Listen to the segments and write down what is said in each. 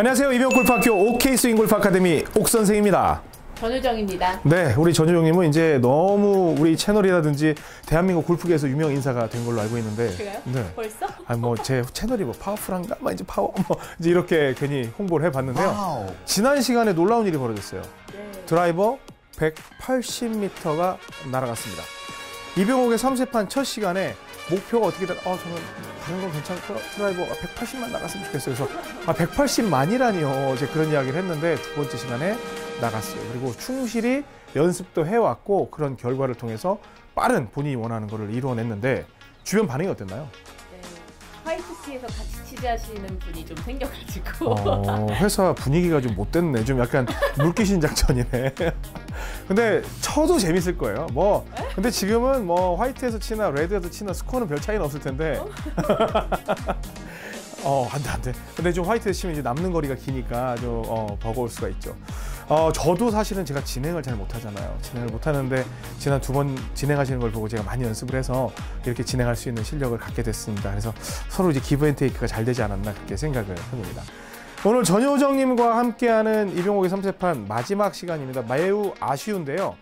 안녕하세요. 이병옥 골프학교 OK 스윙 골프 아카데미 옥 선생입니다. 전효정입니다. 네, 우리 전효정님은 이제 너무 우리 채널이라든지 대한민국 골프계에서 유명 인사가 된 걸로 알고 있는데. 그래요? 네. 벌써? 아니 뭐 제 채널이 뭐 powerful한가? 막 이제 파워 뭐 이제 이렇게 괜히 홍보를 해봤는데요. 지난 시간에 놀라운 일이 벌어졌어요. 네. 드라이버 180m가 날아갔습니다. 이병옥의 3세판 첫 시간에 목표가 어떻게 된? 아 저는 다른 건 괜찮고 드라이버가 180만 나갔으면 좋겠어요. 그래서 아 180만이라니요. 이제 그런 이야기를 했는데 두 번째 시간에 나갔어요. 그리고 충실히 연습도 해왔고 그런 결과를 통해서 빠른 본인이 원하는 거를 이루어냈는데 주변 반응이 어땠나요? 네. 화이트티에서 같이 치자시는 분이 좀 생겨가지고 어, 회사 분위기가 좀 못됐네. 좀 약간 물귀신 작전이네. 근데 쳐도 재밌을 거예요. 뭐 근데 지금은 뭐 화이트에서 치나 레드에서 치나 스코어는 별 차이는 없을 텐데. 어, 안 돼, 안 돼. 근데 좀 화이트에서 치면 이제 남는 거리가 기니까 좀 어, 버거울 수가 있죠. 어, 저도 사실은 제가 진행을 잘 못하잖아요. 진행을 못하는데 지난 두 번 진행하시는 걸 보고 제가 많이 연습을 해서 이렇게 진행할 수 있는 실력을 갖게 됐습니다. 그래서 서로 이제 give and take가 잘 되지 않았나 그렇게 생각을 해봅니다. 오늘 전효정님과 함께하는 이병옥의 3세판 마지막 시간입니다. 매우 아쉬운데요.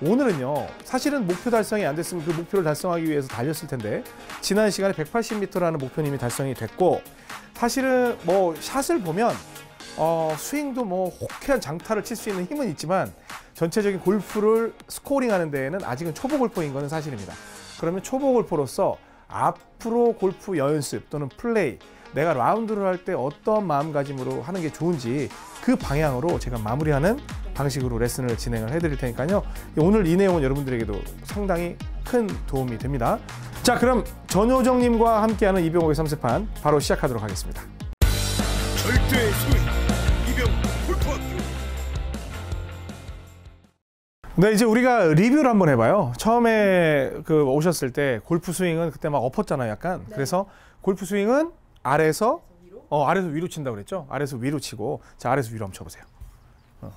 오늘은요, 사실은 목표 달성이 안 됐으면 그 목표를 달성하기 위해서 달렸을 텐데, 지난 시간에 180m라는 목표는 이미 달성이 됐고, 사실은 뭐 샷을 보면, 어, 스윙도 뭐 호쾌한 장타를 칠 수 있는 힘은 있지만, 전체적인 골프를 scoring 하는 데에는 아직은 초보 골퍼인 것은 사실입니다. 그러면 초보 골퍼로서 앞으로 골프 연습 또는 플레이, 내가 라운드를 할 때 어떤 마음가짐으로 하는 게 좋은지 그 방향으로 제가 마무리하는 방식으로 레슨을 진행을 해드릴 테니까요. 오늘 이 내용은 여러분들에게도 상당히 큰 도움이 됩니다. 자, 그럼 전효정님과 함께하는 이병옥의 3세판 바로 시작하도록 하겠습니다. 절대 스윙 이병 골프학교 네, 이제 우리가 리뷰를 한번 해봐요. 처음에 그 오셨을 때 골프 스윙은 그때 막 엎었잖아요, 약간. 그래서 골프 스윙은 아래에서 위로? 어 아래에서 위로 친다고 그랬죠? 아래에서 위로 치고 자 아래에서 위로 한번 쳐 보세요. 어.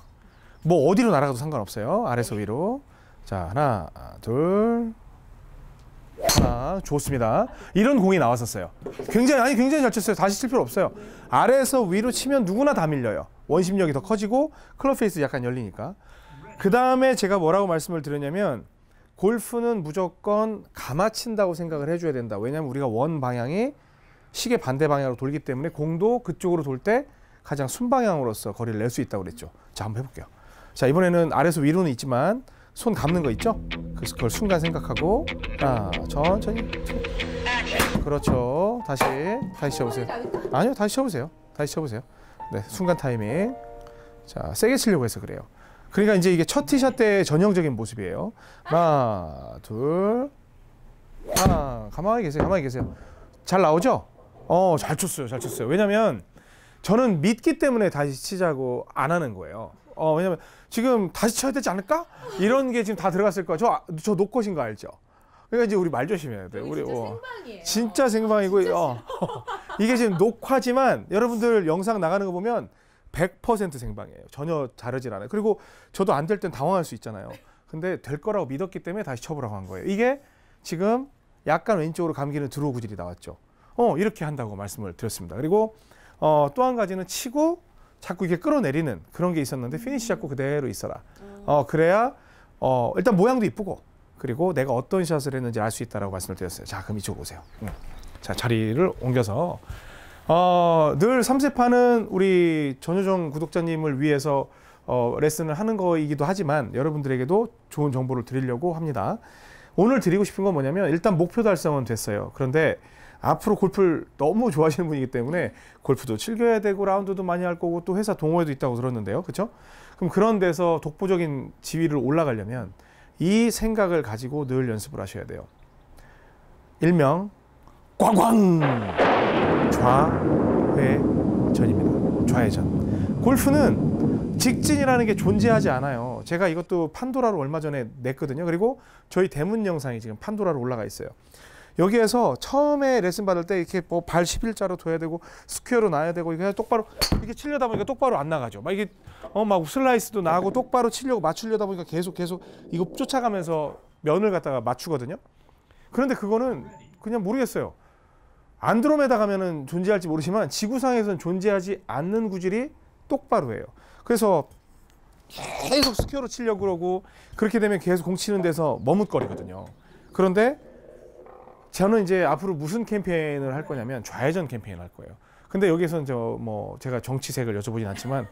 뭐 어디로 날아가도 상관없어요. 아래에서 위로. 자 하나, 둘, 하나 좋습니다. 이런 공이 나왔었어요. 굉장히 아니 굉장히 잘 쳤어요. 다시 칠 필요 없어요. 아래에서 위로 치면 누구나 다 밀려요. 원심력이 더 커지고 클럽 페이스 약간 열리니까. 그 다음에 제가 뭐라고 말씀을 드렸냐면 골프는 무조건 감아 친다고 생각을 해줘야 된다. 왜냐하면 우리가 원 방향이 시계 반대 방향으로 돌기 때문에 공도 그쪽으로 돌 때 가장 순방향으로서 거리를 낼 수 있다고 그랬죠. 자, 한번 해볼게요. 자, 이번에는 아래서 위로는 있지만 손 감는 거 있죠? 그래서 그걸 순간 생각하고 하나, 천천히. 그렇죠. 다시, 다시 쳐보세요. 아니요, 다시 쳐보세요. 다시 쳐보세요. 네, 순간 타이밍. 자, 세게 치려고 해서 그래요. 그러니까 이제 이게 첫 티샷 때 전형적인 모습이에요. 하나, 둘, 하나. 가만히 계세요. 가만히 계세요. 잘 나오죠? 어, 잘 쳤어요. 잘 쳤어요. 왜냐면 저는 믿기 때문에 다시 치자고 안 하는 거예요. 어, 왜냐면 지금 다시 쳐야 되지 않을까? 이런 게 지금 다 들어갔을 거야. 저, 저 노컷인 거 알죠? 그러니까 이제 우리 말 조심해야 돼. 우리 진짜 어. 생방이에요. 진짜 생방이고 어. 이게 지금 녹화지만 여러분들 영상 나가는 거 보면 100% 생방이에요. 전혀 자르질 않아요. 그리고 저도 안 될 땐 당황할 수 있잖아요. 근데 될 거라고 믿었기 때문에 다시 쳐보라고 한 거예요. 이게 지금 약간 왼쪽으로 감기는 draw 구질이 나왔죠. 어 이렇게 한다고 말씀을 드렸습니다. 그리고 어, 또 한 가지는 치고 자꾸 이렇게 끌어내리는 그런 게 있었는데 피니시 잡고 그대로 있어라. 어 그래야 어 일단 모양도 이쁘고 그리고 내가 어떤 샷을 했는지 알 수 있다라고 말씀을 드렸어요. 자 그럼 이쪽 오세요. 응. 자 자리를 옮겨서 어, 늘 3세판은 우리 전효정 구독자님을 위해서 어, 레슨을 하는 거이기도 하지만 여러분들에게도 좋은 정보를 드리려고 합니다. 오늘 드리고 싶은 건 뭐냐면 일단 목표 달성은 됐어요. 그런데 앞으로 골프를 너무 좋아하시는 분이기 때문에 골프도 즐겨야 되고 라운드도 많이 할 거고 또 회사 동호회도 있다고 들었는데요. 그렇죠? 그럼 그런 데서 독보적인 지위를 올라가려면 이 생각을 가지고 늘 연습을 하셔야 돼요. 일명 꽝꽝 좌회전입니다. 좌회전. 골프는 직진이라는 게 존재하지 않아요. 제가 이것도 판도라로 얼마 전에 냈거든요. 그리고 저희 대문 영상이 지금 판도라로 올라가 있어요. 여기에서 처음에 레슨 받을 때 이렇게 뭐 발 11자로 둬야 되고 square로 놔야 되고 이게 똑바로 이렇게 치려다 보니까 똑바로 안 나가죠. 막 이게 어 막 슬라이스도 나고 똑바로 치려고 맞추려다 보니까 계속 계속 이거 쫓아가면서 면을 갖다가 맞추거든요. 그런데 그거는 그냥 모르겠어요. 안드로메다 가면은 존재할지 모르지만 지구상에서는 존재하지 않는 구질이 똑바로예요. 그래서 계속 square로 치려고 그러고 그렇게 되면 계속 공 치는 데서 머뭇거리거든요. 그런데 저는 이제 앞으로 무슨 캠페인을 할 거냐면 좌회전 캠페인을 할 거예요. 근데 여기서는 저 뭐 제가 정치색을 여쭤보진 않지만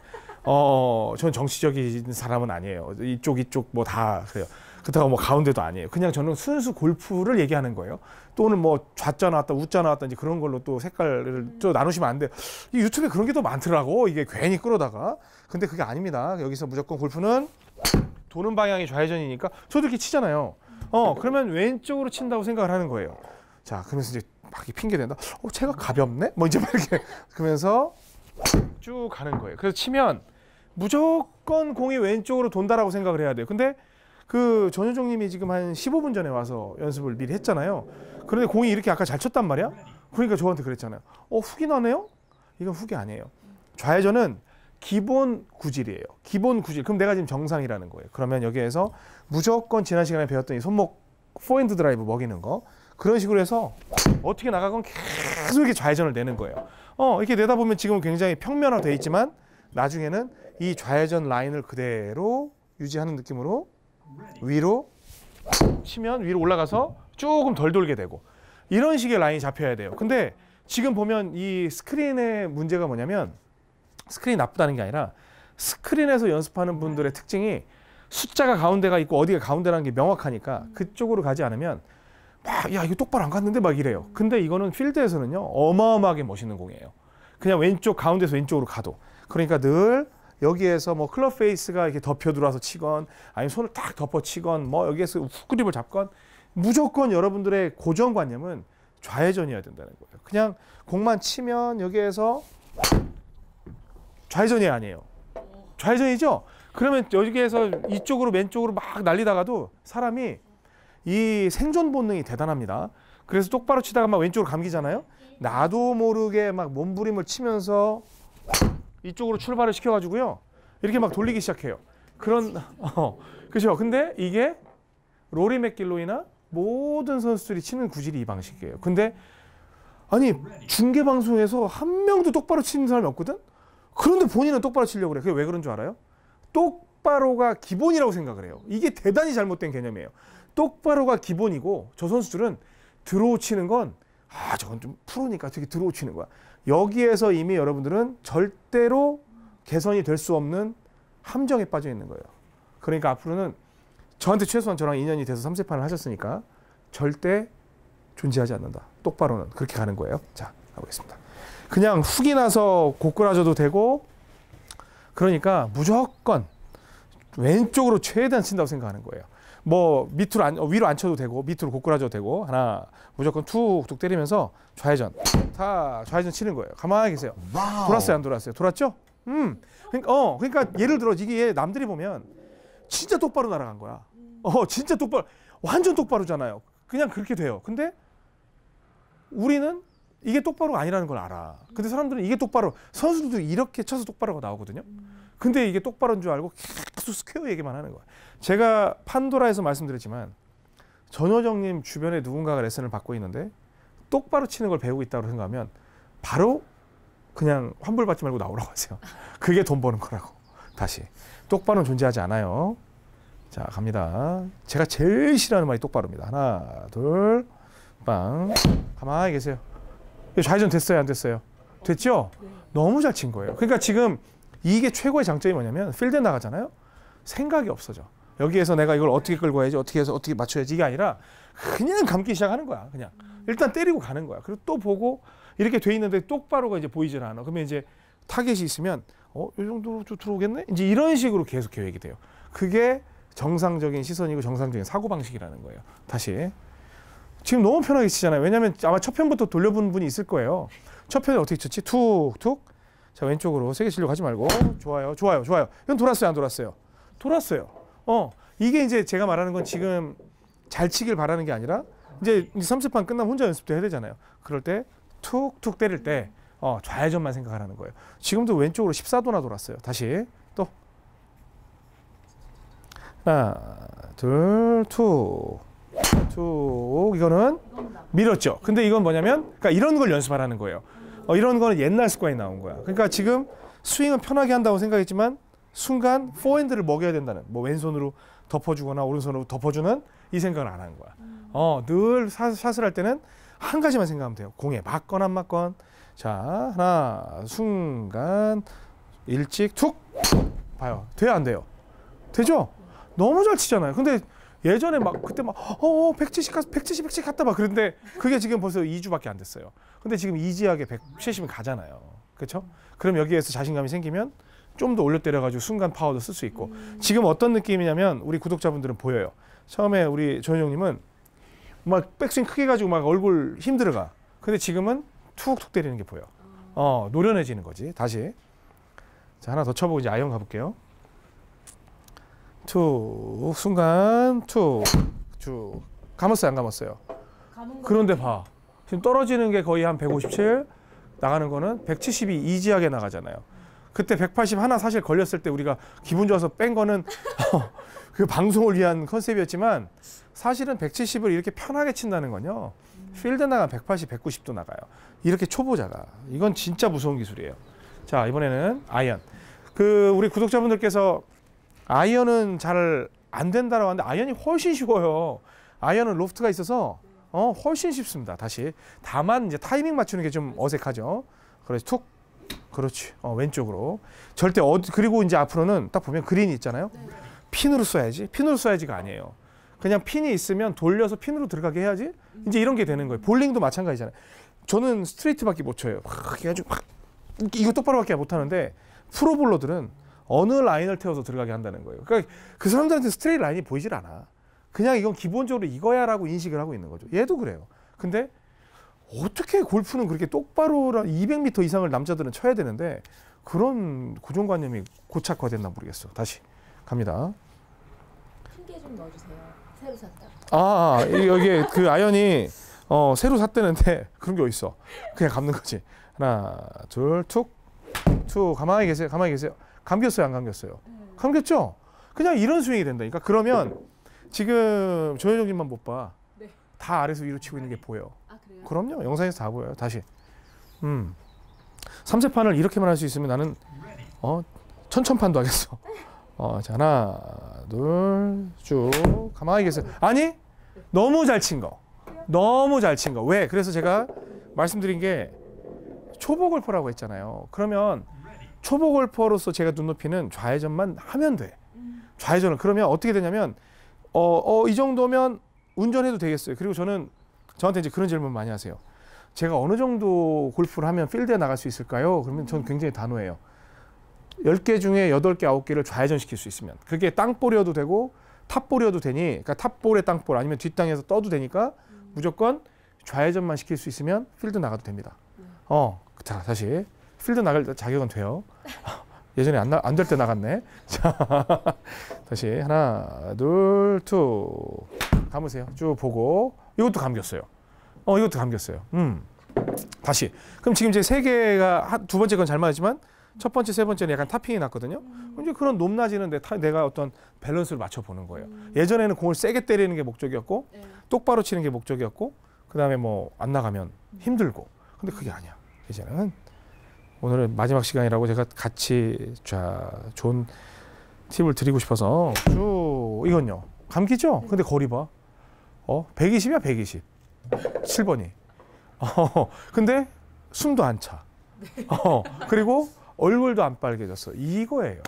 어, 전 정치적인 사람은 아니에요. 이쪽 이쪽 뭐 다 그래요. 그렇다고 뭐 가운데도 아니에요. 그냥 저는 순수 골프를 얘기하는 거예요. 또는 뭐 좌자 나왔다 우자 나왔다 이제 그런 걸로 또 색깔을 또 나누시면 안 돼. 이 유튜브에 그런 게더 많더라고. 이게 괜히 끌어다가. 근데 그게 아닙니다. 여기서 무조건 골프는 도는 방향이 좌회전이니까 저도 이렇게 치잖아요. 어, 그러면 왼쪽으로 친다고 생각을 하는 거예요. 자, 그러면서 이제 막 핑계 댄다. 어, 제가 가볍네? 뭐 이제 막 이렇게 그러면서 쭉 가는 거예요. 그래서 치면 무조건 공이 왼쪽으로 돈다라고 생각을 해야 돼요. 근데 그 전효정 님이 지금 한 15분 전에 와서 연습을 미리 했잖아요. 그런데 공이 이렇게 아까 잘 쳤단 말이야. 그러니까 저한테 그랬잖아요. 어, 훅이 나네요? 이건 훅이 아니에요. 좌회전은 기본 구질이에요. 기본 구질. 그럼 내가 지금 정상이라는 거예요. 그러면 여기에서 무조건 지난 시간에 배웠던 이 손목 포핸드 드라이브 먹이는 거 그런 식으로 해서 어떻게 나가건 계속 이렇게 좌회전을 내는 거예요. 어, 이렇게 내다 보면 지금 굉장히 평면화돼 있지만 나중에는 이 좌회전 라인을 그대로 유지하는 느낌으로 위로 치면 위로 올라가서 조금 덜 돌게 되고 이런 식의 라인이 잡혀야 돼요. 근데 지금 보면 이 스크린의 문제가 뭐냐면 스크린이 나쁘다는 게 아니라 스크린에서 연습하는 분들의 특징이 숫자가 가운데가 있고 어디가 가운데라는 게 명확하니까 그쪽으로 가지 않으면 막 야 이거 똑바로 안 갔는데 막 이래요. 근데 이거는 필드에서는요 어마어마하게 멋있는 공이에요. 그냥 왼쪽 가운데서 왼쪽으로 가도 그러니까 늘 여기에서 뭐 클럽 페이스가 이렇게 덮여 들어와서 치건 아니면 손을 딱 덮어 치건 뭐 여기에서 훅 그립을 잡건 무조건 여러분들의 고정관념은 좌회전이어야 된다는 거예요. 그냥 공만 치면 여기에서 좌회전이 아니에요. 좌회전이죠. 그러면 여기에서 이쪽으로 왼쪽으로 막 날리다가도 사람이 이 생존 본능이 대단합니다. 그래서 똑바로 치다가 막 왼쪽으로 감기잖아요. 나도 모르게 막 몸부림을 치면서 이쪽으로 출발을 시켜가지고요. 이렇게 막 돌리기 시작해요. 그런 어, 그죠. 근데 이게 로리 맥길로이나 모든 선수들이 치는 구질이 이 방식이에요. 근데 아니 중계 방송에서 한 명도 똑바로 치는 사람이 없거든. 그런데 본인은 똑바로 치려고 그래. 그게 왜 그런 줄 알아요? 똑바로가 기본이라고 생각을 해요. 이게 대단히 잘못된 개념이에요. 똑바로가 기본이고 저 선수들은 draw 치는 건 아, 저건 좀 프로니까 되게 draw 치는 거야. 여기에서 이미 여러분들은 절대로 개선이 될 수 없는 함정에 빠져 있는 거예요. 그러니까 앞으로는 저한테 최소한 저랑 인연이 돼서 3세판을 하셨으니까 절대 존재하지 않는다. 똑바로는 그렇게 가는 거예요. 자, 가보겠습니다. 그냥 훅이 나서 고꾸라져도 되고 그러니까 무조건 왼쪽으로 최대한 친다고 생각하는 거예요. 뭐 밑으로 안, 어, 위로 안 쳐도 되고 밑으로 고꾸라져도 되고 하나 무조건 툭툭 때리면서 좌회전 다 좌회전 치는 거예요. 가만히 계세요. 돌았어요 안 돌았어요? 돌았죠? 음 그러니까 어 그러니까 예를 들어 이게 남들이 보면 진짜 똑바로 날아간 거야. 어 진짜 똑바로 완전 똑바로잖아요. 그냥 그렇게 돼요. 근데 우리는 이게 똑바로가 아니라는 걸 알아. 근데 사람들은 이게 똑바로 선수들도 이렇게 쳐서 똑바로가 나오거든요. 근데 이게 똑바로인 줄 알고 계속 square 얘기만 하는 거야. 제가 판도라에서 말씀드렸지만 전효정님 주변에 누군가가 레슨을 받고 있는데 똑바로 치는 걸 배우고 있다고 생각하면 바로 그냥 환불 받지 말고 나오라고 하세요. 그게 돈 버는 거라고. 다시 똑바로는 존재하지 않아요. 자 갑니다. 제가 제일 싫어하는 말이 똑바로입니다. 하나 둘 빵. 가만히 계세요. 좌회전 됐어요 안 됐어요? 됐죠? 너무 잘 친 거예요. 그러니까 지금 이게 최고의 장점이 뭐냐면 필드에 나가잖아요. 생각이 없어져. 여기에서 내가 이걸 어떻게 끌고 와야지 어떻게 해서 어떻게 맞춰야지 이게 아니라 그냥 감기 시작하는 거야. 그냥 일단 때리고 가는 거야. 그리고 또 보고 이렇게 돼 있는데 똑바로가 이제 보이질 않아. 그러면 이제 타겟이 있으면 어, 이 정도로 좀 들어오겠네? 이제 이런 식으로 계속 계획이 돼요. 그게 정상적인 시선이고 정상적인 사고 방식이라는 거예요. 다시 지금 너무 편하게 치잖아요. 왜냐하면 아마 첫 편부터 돌려본 분이 있을 거예요. 첫 편에 어떻게 쳤지? 툭 툭. 자 왼쪽으로 세게 치려고 하지 말고 좋아요, 좋아요, 좋아요. 이건 돌았어요, 안 돌았어요? 돌았어요. 어 이게 이제 제가 말하는 건 지금 잘 치길 바라는 게 아니라 이제 3세판 끝나면 혼자 연습도 해야 되잖아요. 그럴 때 툭툭 때릴 때 어, 좌회전만 생각하라는 거예요. 지금도 왼쪽으로 14도나 돌았어요. 다시 또 하나, 둘, 툭. 툭 이거는 밀었죠. 근데 이건 뭐냐면 그러니까 이런 걸 연습하라는 거예요. 어, 이런 거는 옛날 습관이 나온 거야. 그러니까 지금 스윙은 편하게 한다고 생각했지만 순간 포핸드를 먹여야 된다는 뭐 왼손으로 덮어주거나 오른손으로 덮어주는 이 생각을 안 하는 거야. 어, 늘 사- 샷을 할 때는 한 가지만 생각하면 돼요. 공에 맞건 안 맞건. 자, 하나, 순간, 일찍, 툭! 봐요. 돼요, 안 돼요? 되죠? 너무 잘 치잖아요. 근데 예전에 막, 그때 막, 어, 170, 170, 170 갔다 막 그런데 그게 지금 벌써 2주밖에 안 됐어요. 근데 지금 이지하게 170은 가잖아요. 그렇죠? 그럼 여기에서 자신감이 생기면 좀 더 올려 때려 가지고 순간 파워도 쓸 수 있고 지금 어떤 느낌이냐면 우리 구독자분들은 보여요. 처음에 우리 조현영 님은 막 백스윙 크게 가지고 막 얼굴 힘들어가. 근데 지금은 툭툭 때리는 게 보여. 어 노련해지는 거지. 다시 자 하나 더 쳐보고 이제 아이언 가볼게요. 툭 순간 툭쭉 감았어요 안 감았어요? 그런데 봐. 지금 떨어지는 게 거의 한 157, 나가는 거는 170이 easy하게 나가잖아요. 그때 180 하나 사실 걸렸을 때 우리가 기분 좋아서 뺀 거는 어, 그 방송을 위한 컨셉이었지만 사실은 170을 이렇게 편하게 친다는 건요. 필드 나가 180, 190도 나가요. 이렇게 초보자가. 이건 진짜 무서운 기술이에요. 자, 이번에는 아이언. 그 우리 구독자분들께서 아이언은 잘 안 된다라고 하는데 아이언이 훨씬 쉬워요. 아이언은 로프트가 있어서 어, 훨씬 쉽습니다. 다시. 다만 이제 타이밍 맞추는 게 좀 어색하죠. 그래서 툭. 그렇지. 어, 왼쪽으로. 절대 어디 그리고 이제 앞으로는 딱 보면 그린이 있잖아요. 핀으로 써야지. 핀으로 써야지가 아니에요. 그냥 핀이 있으면 돌려서 핀으로 들어가게 해야지. 이제 이런 게 되는 거예요. 볼링도 마찬가지잖아요. 저는 스트레이트밖에 못 쳐요. 막 해가지고 막 이거 똑바로밖에 못 하는데 프로볼러들은 어느 라인을 태워서 들어가게 한다는 거예요. 그러니까 그 사람들한테 스트레이트 라인이 보이질 않아. 그냥 이건 기본적으로 이거야라고 인식을 하고 있는 거죠. 얘도 그래요. 근데 어떻게 골프는 그렇게 똑바로 200m 이상을 남자들은 쳐야 되는데 그런 고정관념이 고착화됐나 모르겠어. 다시 갑니다. 핑계 좀 넣어주세요. 새로 샀다. 아, 아, 이- 여기 그 아연이 어, 새로 샀다는데 그런 게 어딨어. 그냥 감는 거지. 하나, 둘, 툭, 툭. 가만히 계세요. 가만히 계세요. 감겼어요, 안 감겼어요? 감겼죠? 그냥 이런 스윙이 된다니까. 그러면 지금 조현정님만 못 봐. 네. 다 아래서 위로 치고 있는 게 보여. 아? 그럼요. 영상에서 다 보여요. 다시. 음. 삼세판을 이렇게만 할 수 있으면 나는 어 천천판도 하겠어. 어, 자, 하나, 둘, 쭉 가만히 계세요. 아니 너무 잘 친 거. 너무 잘 친 거. 왜? 그래서 제가 말씀드린 게 초보 골퍼라고 했잖아요. 그러면 초보 골퍼로서 제가 눈높이는 좌회전만 하면 돼. 좌회전을 그러면 어떻게 되냐면 어, 어, 이 정도면 운전해도 되겠어요. 그리고 저는 저한테 이제 그런 질문 많이 하세요. 제가 어느 정도 골프를 하면 필드에 나갈 수 있을까요? 그러면 저는 굉장히 단호해요. 10개 중에 8개, 9개를 좌회전 시킬 수 있으면 그게 땅볼이어도 되고 탑볼이어도 되니 그러니까 탑볼에 땅볼 아니면 뒷땅에서 떠도 되니까 무조건 좌회전만 시킬 수 있으면 필드 나가도 됩니다. 어, 자 다시 필드 나갈 자격은 돼요. 예전에 안 될 때 나갔네. 자, 다시 하나, 둘, 툭 감으세요. 쭉 보고 이것도 감겼어요. 어, 이것도 감겼어요. 음, 다시. 그럼 지금 이제 세 개가 한- 두 번째 건 잘 맞았지만 첫 번째, 세 번째는 약간 topping이 났거든요. 그럼 이제 그런 높낮이는 내 타- 내가 어떤 밸런스를 맞춰 보는 거예요. 예전에는 공을 세게 때리는 게 목적이었고 네. 똑바로 치는 게 목적이었고 그 다음에 뭐 안 나가면 힘들고 근데 그게 아니야 이제는 오늘은 마지막 시간이라고 제가 같이 자 좋은 팁을 드리고 싶어서. 쭉 이건요. 감기죠? 근데 거리 봐 어? 120이야 120 7번이. 어 근데 숨도 안 차. 어 그리고 얼굴도 안 빨개졌어. 이거예요.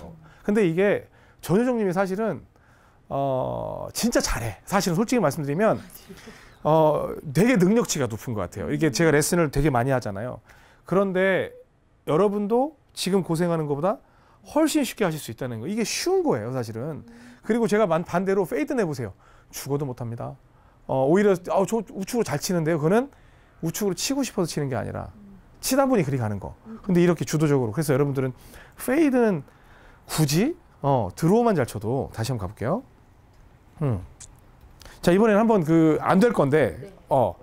근데 이게 전효정 님이 사실은 어 진짜 잘해. 사실은 솔직히 말씀드리면 어, 되게 능력치가 높은 것 같아요. 이게 제가 레슨을 되게 많이 하잖아요. 그런데 여러분도 지금 고생하는 것보다 훨씬 쉽게 하실 수 있다는 거. 이게 쉬운 거예요, 사실은. 그리고 제가 만- 반대로 페이드 내보세요. 죽어도 못합니다. 어, 오히려 어, 저 우측으로 잘 치는데요. 그거는 우측으로 치고 싶어서 치는 게 아니라 치다 보니 그리 가는 거. 근데 이렇게 주도적으로. 그래서 여러분들은 페이드는 굳이 어, 드로우만 잘 쳐도 다시 한번 가볼게요. 음. 자 이번에는 한번 그 안 될 건데 네. 어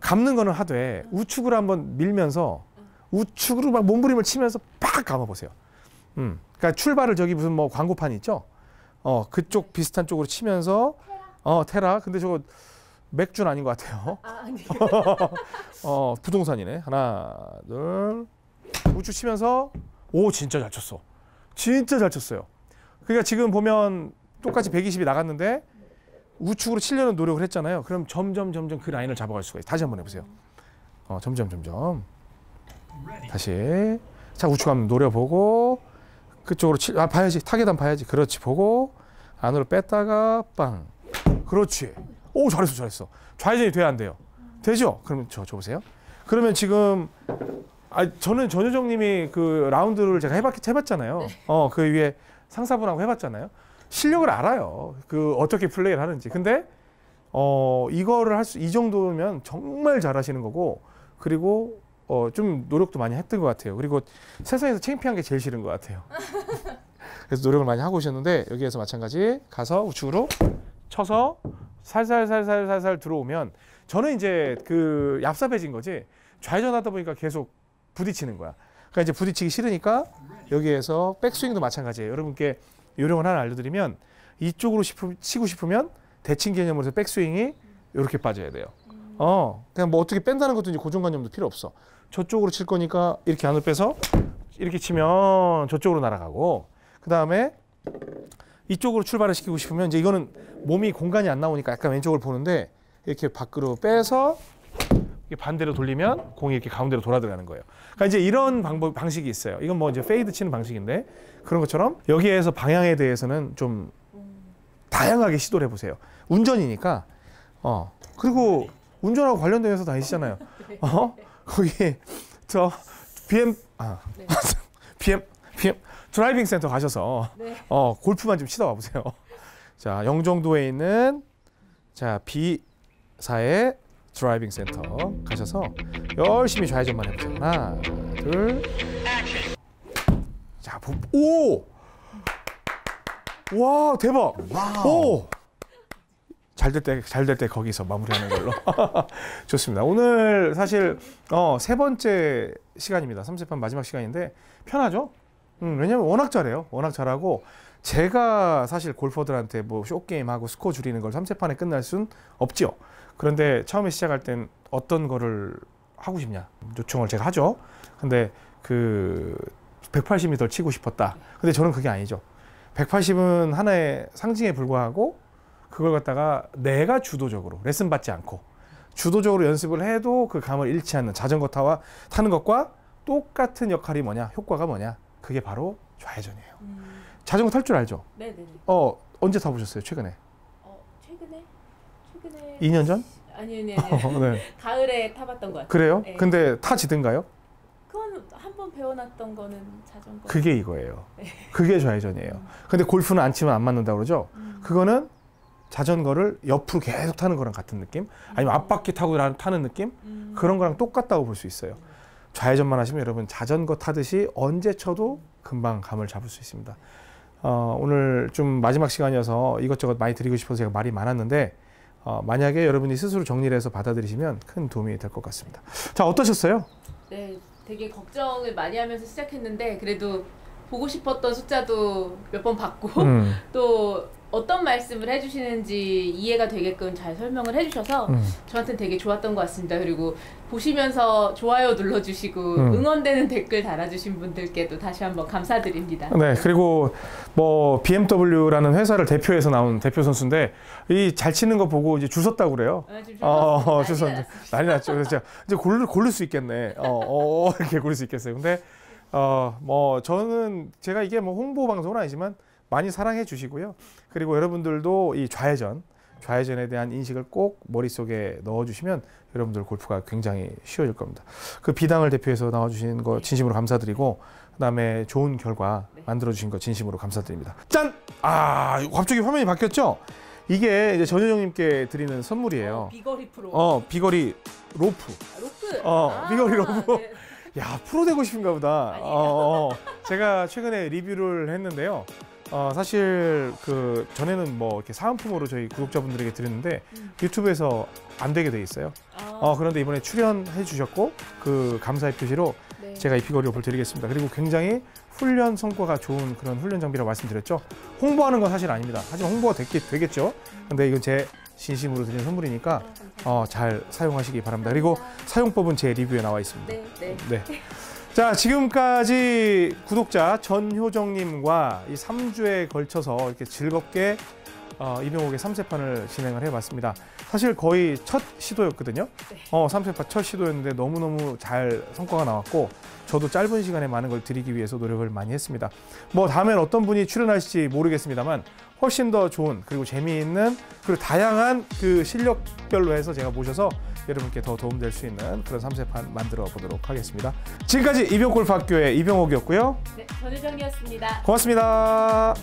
감는 거는 하되 우측으로 한번 밀면서 우측으로 막 몸부림을 치면서 팍 감아 보세요. 음, 그러니까 출발을 저기 무슨 뭐 광고판 있죠? 어 그쪽 비슷한 쪽으로 치면서 어 테라 근데 저거 맥주는 아닌 것 같아요. 아, 아니. 어 부동산이네. 하나 둘 우측 치면서 오 진짜 잘 쳤어. 진짜 잘 쳤어요. 그러니까 지금 보면 똑같이 120이 나갔는데 우측으로 치려는 노력을 했잖아요. 그럼 점점 점점 그 라인을 잡아갈 수가 있어요. 다시 한번 해보세요. 어 점점 점점 다시. 자 우측 한번 노려보고 그쪽으로 치, 아 봐야지. 타겟 한 봐야지. 그렇지. 보고 안으로 뺐다가 빵. 그렇지. 오 잘했어 잘했어. 좌회전이 돼야 안 돼요. 되죠? 그러면 저 줘보세요. 그러면 지금 아 저는 전효정님이 그 라운드를 제가 해봤 해봤잖아요. 어 그 위에 상사분하고 해봤잖아요. 실력을 알아요. 그 어떻게 플레이를 하는지. 근데 어 이거를 할 수 이 정도면 정말 잘하시는 거고 그리고 어 좀 노력도 많이 했던 것 같아요 그리고 세상에서 창피한 게 제일 싫은 것 같아요 그래서 노력을 많이 하고 오셨는데 여기에서 마찬가지 가서 우측으로 쳐서 살살살살살살 들어오면 저는 이제 그 얍삽해진 거지 좌회전하다 보니까 계속 부딪히는 거야. 그러니까 이제 부딪히기 싫으니까 여기에서 백스윙도 마찬가지예요. 여러분께 요령을 하나 알려드리면 이쪽으로 싶으, 치고 싶으면 대칭 개념으로 해서 백스윙이 이렇게 빠져야 돼요. 어, 그냥 뭐 어떻게 뺀다는 것도 이제 고정관념도 필요 없어. 저쪽으로 칠 거니까 이렇게 안으로 빼서 이렇게 치면 저쪽으로 날아가고 그 다음에 이쪽으로 출발을 시키고 싶으면 이제 이거는 몸이 공간이 안 나오니까 약간 왼쪽을 보는데 이렇게 밖으로 빼서 반대로 돌리면 공이 이렇게 가운데로 돌아 들어가는 거예요. 그러니까 이제 이런 방법 방식이 있어요. 이건 뭐 이제 페이드 치는 방식인데 그런 것처럼 여기에서 방향에 대해서는 좀 다양하게 시도를 해보세요. 운전이니까 어 그리고 운전하고 관련된 회사 다니시잖아요. 어 거기 저 BM 아 네. BM BM 드라이빙 센터 가셔서 네. 어 골프만 좀 치다 와 보세요. 자 영종도에 있는 자 B사의 드라이빙 센터 가셔서 열심히 좌회전만 해보세요. 하나, 둘, 자, 보- 오, 와 대박, 오. 잘 될 때 잘 될 때 거기서 마무리하는 걸로 좋습니다. 오늘 사실 어, 세 번째 시간입니다. 3세판 마지막 시간인데 편하죠? 음, 왜냐면 워낙 잘해요. 워낙 잘하고 제가 사실 골퍼들한테 뭐 쇼게임하고 스코어 줄이는 걸 3세판에 끝날 순 없죠. 그런데 처음에 시작할 땐 어떤 거를 하고 싶냐 요청을 제가 하죠. 근데 그 180m 치고 싶었다. 근데 저는 그게 아니죠. 180은 하나의 상징에 불과하고 그걸 갖다가 내가 주도적으로 레슨 받지 않고 주도적으로 연습을 해도 그 감을 잃지 않는 자전거 타와 타는 것과 똑같은 역할이 뭐냐 효과가 뭐냐 그게 바로 좌회전이에요. 음, 자전거 탈 줄 알죠? 네네네. 어 언제 타보셨어요? 최근에? 어, 최근에? 최근에? 2년 전? 아니, 아니, 아니. 어, 네. 가을에 타봤던 것 같아요. 그래요? 네. 근데 타지든가요? 그건 한 번 배워놨던 거는 자전거. 그게 이거예요. 네. 그게 좌회전이에요. 근데 골프는 안 치면 안 맞는다 그러죠? 음. 그거는 자전거를 옆으로 계속 타는 거랑 같은 느낌? 아니면 앞바퀴 타고 라- 타는 느낌? 음. 그런 거랑 똑같다고 볼 수 있어요. 좌회전만 하시면 여러분 자전거 타듯이 언제 쳐도 금방 감을 잡을 수 있습니다. 어, 오늘 좀 마지막 시간이어서 이것저것 많이 드리고 싶어서 제가 말이 많았는데 어, 만약에 여러분이 스스로 정리를 해서 받아들이시면 큰 도움이 될 것 같습니다. 자 어떠셨어요? 네, 되게 걱정을 많이 하면서 시작했는데 그래도 보고 싶었던 숫자도 몇 번 받고 음, 또 어떤 말씀을 해주시는지 이해가 되게끔 잘 설명을 해주셔서 음. 저한테는 되게 좋았던 것 같습니다. 그리고 보시면서 좋아요 눌러주시고 음. 응원되는 댓글 달아주신 분들께도 다시 한번 감사드립니다. 네, 그리고 뭐 BMW라는 회사를 대표해서 나온 대표 선수인데 이 잘 치는 거 보고 이제 주웠다고 그래요. 아, 지금 어, 났습니다. 난리 났죠. 그래서 이제 고를 고를 수 있겠네. 어, 어, 어, 이렇게 고를 수 있겠어요. 근데 어, 뭐 저는 제가 이게 뭐 홍보 방송은 아니지만 많이 사랑해 주시고요. 그리고 여러분들도 이 좌회전, 좌회전에 대한 인식을 꼭 머릿속에 넣어 주시면 여러분들 골프가 굉장히 쉬워질 겁니다. 그 비당을 대표해서 나와 주신 거 진심으로 감사드리고 그다음에 좋은 결과 네. 만들어 주신 거 진심으로 감사드립니다. 짠! 아, 갑자기 화면이 바뀌었죠? 이게 이제 전효정님께 드리는 선물이에요. 비거리 프로. 어 비거리 로프. 아, 로프. 어, 아, 비거리 로프. 네. 야 프로 되고 싶은가 보다. 아니에요. 어, 어. 제가 최근에 리뷰를 했는데요. 어, 사실 그 전에는 뭐 이렇게 사은품으로 저희 구독자분들에게 드렸는데 음. 유튜브에서 안 되게 돼 있어요. 아, 어 그런데 이번에 출연해 주셨고 그 감사의 표시로 네. 제가 이 비거리 로프를 드리겠습니다. 그리고 굉장히 훈련 성과가 좋은 그런 훈련 장비라고 말씀드렸죠. 홍보하는 건 사실 아닙니다. 하지만 홍보가 됐겠, 되겠죠. 근데 이건 제 진심으로 드린 선물이니까 아. 어, 잘 사용하시기 바랍니다. 그리고 사용법은 제 리뷰에 나와 있습니다. 네, 네. 네. 자, 지금까지 구독자 전효정님과 이 3주에 걸쳐서 이렇게 즐겁게 어, 이병옥의 3세판을 진행을 해봤습니다. 사실 거의 첫 시도였거든요. 네. 어, 3세판 첫 시도였는데 너무너무 잘 성과가 나왔고 저도 짧은 시간에 많은 걸 드리기 위해서 노력을 많이 했습니다. 뭐 다음엔 어떤 분이 출연하실지 모르겠습니다만 훨씬 더 좋은 그리고 재미있는 그리고 다양한 그 실력별로 해서 제가 모셔서 여러분께 더 도움될 수 있는 그런 3세판 만들어 보도록 하겠습니다. 지금까지 이병골프학교의 이병옥이었고요. 네, 전유정이었습니다. 고맙습니다.